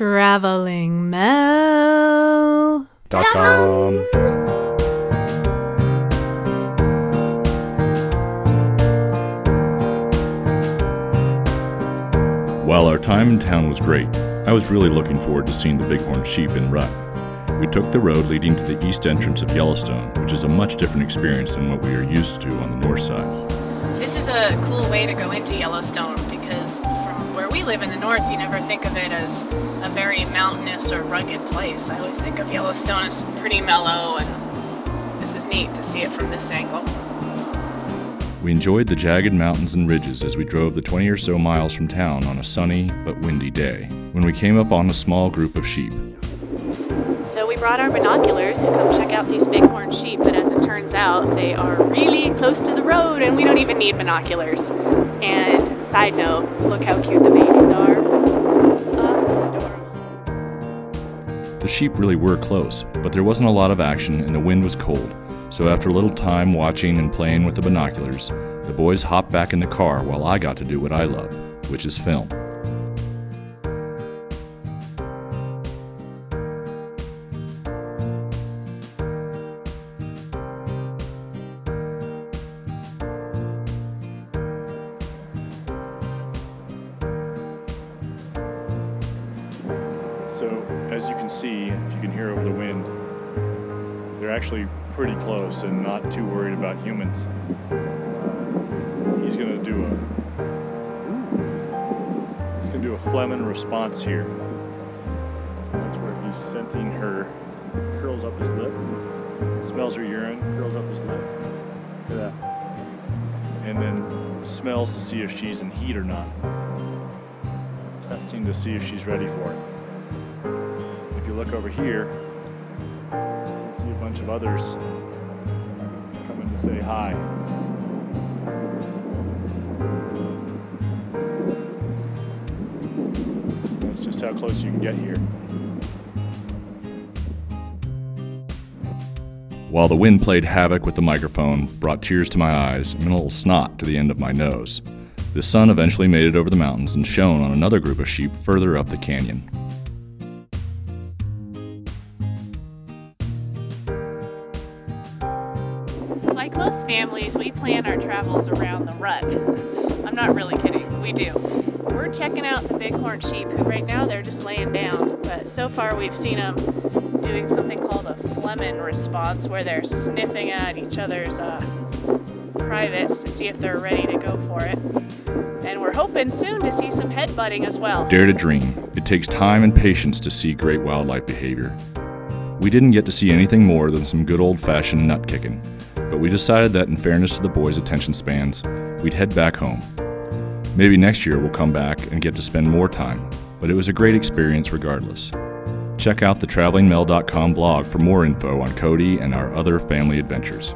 Traveling Mel. Dot com. While our time in town was great, I was really looking forward to seeing the bighorn sheep in rut. We took the road leading to the east entrance of Yellowstone, which is a much different experience than what we are used to on the north side. This is a cool way to go into Yellowstone because from where we live in the north, you never think of it as a very mountainous or rugged place. I always think of Yellowstone as pretty mellow, and this is neat to see it from this angle. We enjoyed the jagged mountains and ridges as we drove the 20 or so miles from town on a sunny but windy day, when we came up on a small group of sheep. So we brought our binoculars to come check out these bighorn sheep, but as it turns out, they are really close to the road and we don't even need binoculars. And side note, look how cute the babies are. The sheep really were close, but there wasn't a lot of action and the wind was cold. So after a little time watching and playing with the binoculars, the boys hopped back in the car while I got to do what I love, which is film. So, as you can see, if you can hear over the wind, they're actually pretty close and not too worried about humans. He's gonna do a he's gonna do a flehmen response here. That's where he's scenting her, curls up his lip, smells her urine, curls up his lip. Look at that. And then smells to see if she's in heat or not. Testing to see if she's ready for it. Look over here, see a bunch of others coming to say hi. That's just how close you can get here. While the wind played havoc with the microphone, brought tears to my eyes, and a little snot to the end of my nose, the sun eventually made it over the mountains and shone on another group of sheep further up the canyon. Like most families, we plan our travels around the rut. I'm not really kidding, we do. We're checking out the bighorn sheep, who right now they're just laying down, but so far we've seen them doing something called a flehmen response, where they're sniffing at each other's uh, privates to see if they're ready to go for it. And we're hoping soon to see some headbutting as well. Dare to dream. It takes time and patience to see great wildlife behavior. We didn't get to see anything more than some good old fashioned nut kicking, but we decided that in fairness to the boys' attention spans, we'd head back home. Maybe next year we'll come back and get to spend more time, but it was a great experience regardless. Check out the travelingmel.com blog for more info on Cody and our other family adventures.